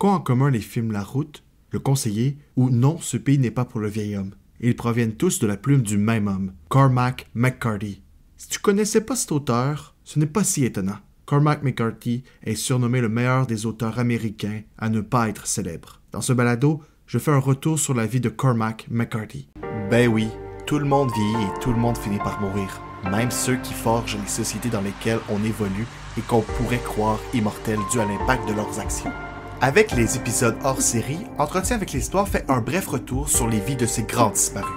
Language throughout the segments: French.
Qu'ont en commun les films La Route, Le Conseiller ou Non, ce pays n'est pas pour le vieil homme? Ils proviennent tous de la plume du même homme, Cormac McCarthy. Si tu connaissais pas cet auteur, ce n'est pas si étonnant. Cormac McCarthy est surnommé le meilleur des auteurs américains à ne pas être célèbre. Dans ce balado, je fais un retour sur la vie de Cormac McCarthy. Ben oui, tout le monde vieillit et tout le monde finit par mourir. Même ceux qui forgent les sociétés dans lesquelles on évolue et qu'on pourrait croire immortels dû à l'impact de leurs actions. Avec les épisodes hors série, Entretien avec l'histoire fait un bref retour sur les vies de ces grands disparus.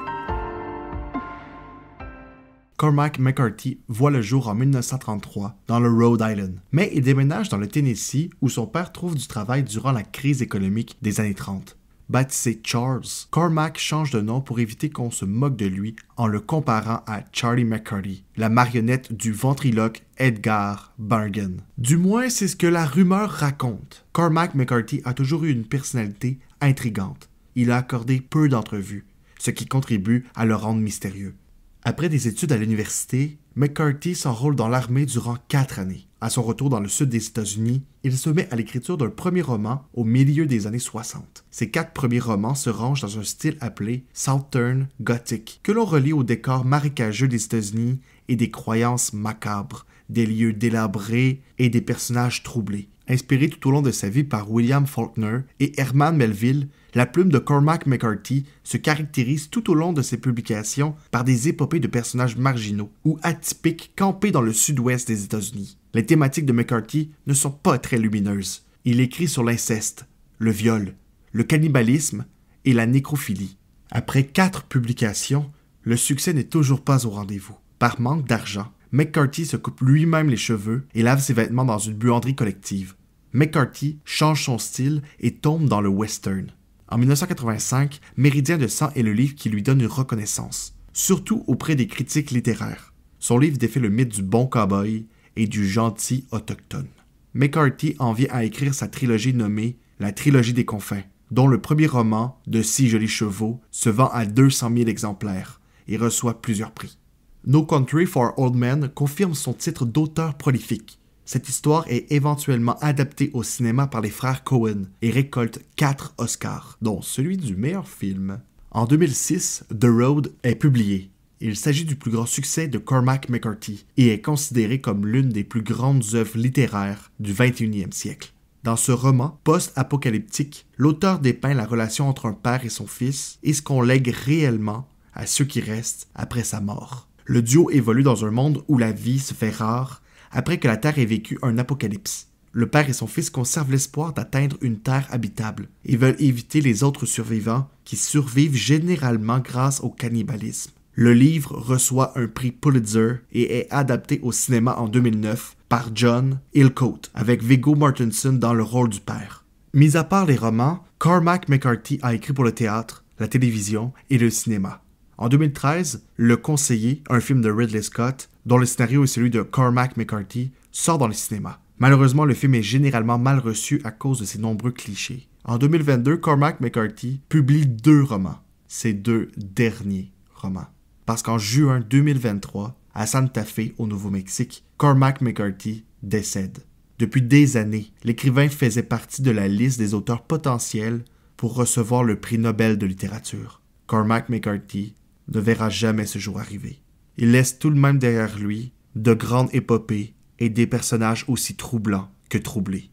Cormac McCarthy voit le jour en 1933 dans le Rhode Island, mais il déménage dans le Tennessee où son père trouve du travail durant la crise économique des années 30. Baptisé Charles, Cormac change de nom pour éviter qu'on se moque de lui en le comparant à Charlie McCarthy, la marionnette du ventriloque Edgar Bargain. Du moins, c'est ce que la rumeur raconte. Cormac McCarthy a toujours eu une personnalité intrigante. Il a accordé peu d'entrevues, ce qui contribue à le rendre mystérieux. Après des études à l'université, McCarthy s'enrôle dans l'armée durant quatre années. À son retour dans le sud des États-Unis, il se met à l'écriture d'un premier roman au milieu des années 60. Ces quatre premiers romans se rangent dans un style appelé Southern Gothic, que l'on relie au décor marécageux des États-Unis et des croyances macabres, des lieux délabrés et des personnages troublés. Inspiré tout au long de sa vie par William Faulkner et Herman Melville, la plume de Cormac McCarthy se caractérise tout au long de ses publications par des épopées de personnages marginaux ou atypiques campés dans le sud-ouest des États-Unis. Les thématiques de McCarthy ne sont pas très lumineuses. Il écrit sur l'inceste, le viol, le cannibalisme et la nécrophilie. Après quatre publications, le succès n'est toujours pas au rendez-vous. Par manque d'argent, McCarthy se coupe lui-même les cheveux et lave ses vêtements dans une buanderie collective. McCarthy change son style et tombe dans le western. En 1985, Méridien de sang est le livre qui lui donne une reconnaissance, surtout auprès des critiques littéraires. Son livre défait le mythe du bon cowboy et du gentil autochtone. McCarthy en vient à écrire sa trilogie nommée La trilogie des confins, dont le premier roman, De six jolis chevaux, se vend à 200 000 exemplaires et reçoit plusieurs prix. No Country for Old Men confirme son titre d'auteur prolifique. Cette histoire est éventuellement adaptée au cinéma par les frères Cohen et récolte 4 Oscars, dont celui du meilleur film. En 2006, The Road est publié. Il s'agit du plus grand succès de Cormac McCarthy et est considéré comme l'une des plus grandes œuvres littéraires du 21e siècle. Dans ce roman post-apocalyptique, l'auteur dépeint la relation entre un père et son fils et ce qu'on lègue réellement à ceux qui restent après sa mort. Le duo évolue dans un monde où la vie se fait rare après que la Terre ait vécu un apocalypse. Le père et son fils conservent l'espoir d'atteindre une Terre habitable et veulent éviter les autres survivants qui survivent généralement grâce au cannibalisme. Le livre reçoit un prix Pulitzer et est adapté au cinéma en 2009 par John Hillcoat avec Viggo Mortensen dans le rôle du père. Mis à part les romans, Cormac McCarthy a écrit pour le théâtre, la télévision et le cinéma. En 2013, Le Conseiller, un film de Ridley Scott, dont le scénario est celui de Cormac McCarthy, sort dans le cinéma. Malheureusement, le film est généralement mal reçu à cause de ses nombreux clichés. En 2022, Cormac McCarthy publie deux romans, ses deux derniers romans. Parce qu'en juin 2023, à Santa Fe, au Nouveau-Mexique, Cormac McCarthy décède. Depuis des années, l'écrivain faisait partie de la liste des auteurs potentiels pour recevoir le prix Nobel de littérature. Cormac McCarthy ne verra jamais ce jour arriver. Il laisse tout de même derrière lui de grandes épopées et des personnages aussi troublants que troublés.